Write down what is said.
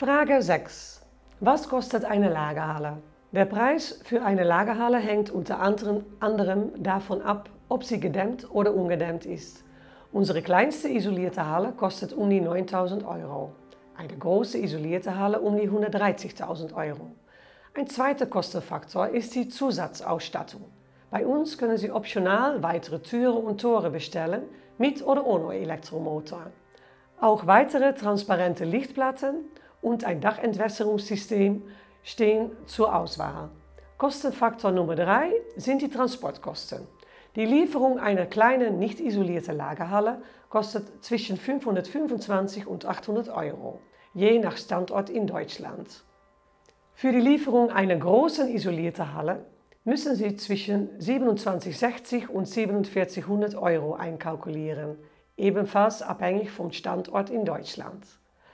Frage 6. Was kostet eine Lagerhalle? Der Preis für eine Lagerhalle hängt unter anderem davon ab, ob sie gedämmt oder ungedämmt ist. Unsere kleinste isolierte Halle kostet um die 9000 Euro. Eine große isolierte Halle um die 130.000 Euro. Ein zweiter Kostenfaktor ist die Zusatzausstattung. Bei uns können Sie optional weitere Türen und Tore bestellen, mit oder ohne Elektromotor. Auch weitere transparente Lichtplatten und ein Dachentwässerungssystem stehen zur Auswahl. Kostenfaktor Nummer 3 sind die Transportkosten. Die Lieferung einer kleinen, nicht isolierten Lagerhalle kostet zwischen 525 und 800 Euro, je nach Standort in Deutschland. Für die Lieferung einer großen isolierten Halle müssen Sie zwischen 2760 und 4700 Euro einkalkulieren, ebenfalls abhängig vom Standort in Deutschland.